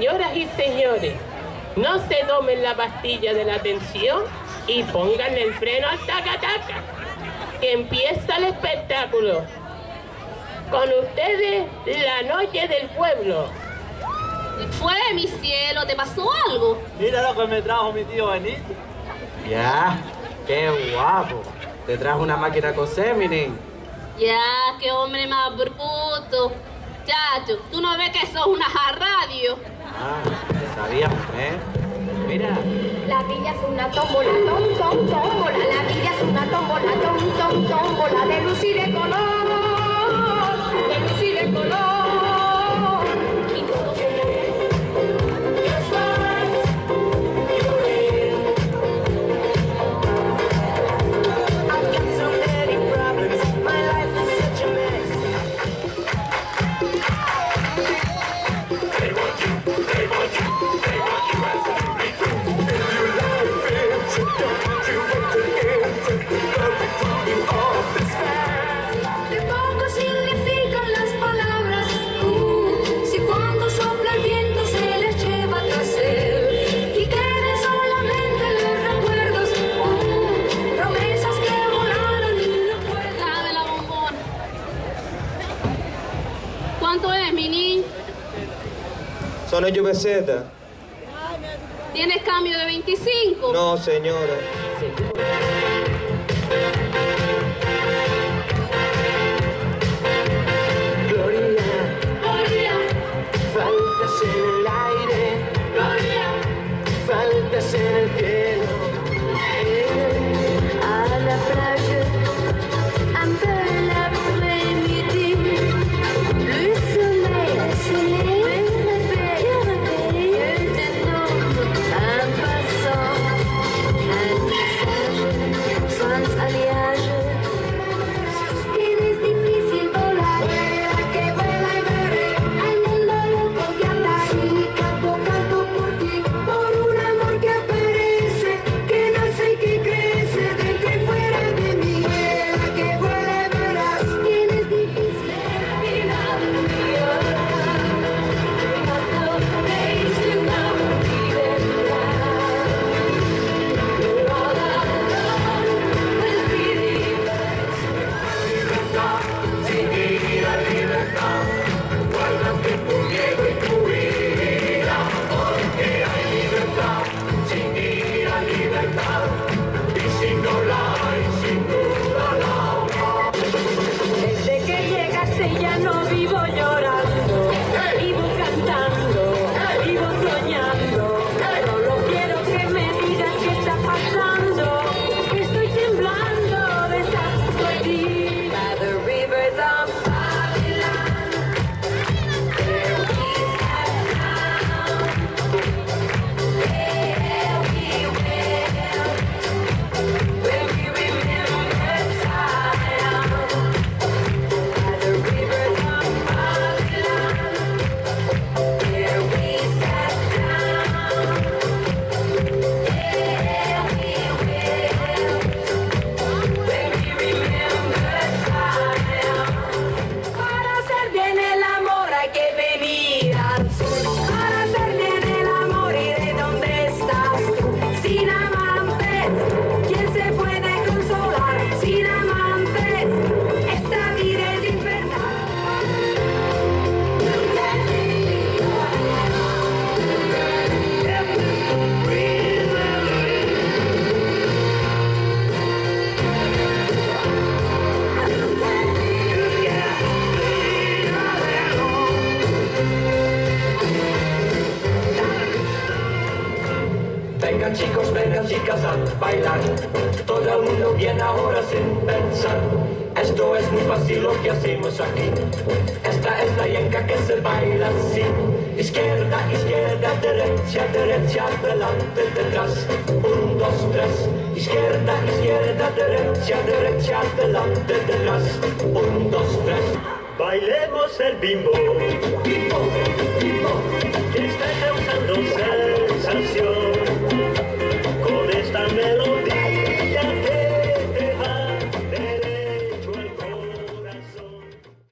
y señores, no se tomen la pastilla de la tensión y pónganle el freno al taca-taca, que empieza el espectáculo. Con ustedes, la noche del pueblo. ¿Qué fue, mi cielo? ¿Te pasó algo? Mira lo que me trajo mi tío Benito. Ya, qué guapo. Te trajo una máquina coser, mi niño. Ya, qué hombre más bruto. Chacho, ¿tú no ves que sos una radio? Ah, sabíamos, ¿eh? Mira. La villa es una tómbola, tom, tom, tómbola. La villa es una tómbola, tom, tom, tómbola. De y de color, ¿Cuánto es, mi niño? Son ocho pesetas. ¿Tienes cambio de 25? No, señora. Vengan chicos, vengan chicas a bailar. Todo el mundo viene ahora sin pensar. Esto es muy fácil lo que hacemos aquí. Esta es la yenca que se baila así. Izquierda, izquierda, derecha, derecha, adelante, detrás. Un, dos, tres. Izquierda, izquierda, derecha, derecha, adelante, detrás. Un, dos, tres. Bailemos el bimbo.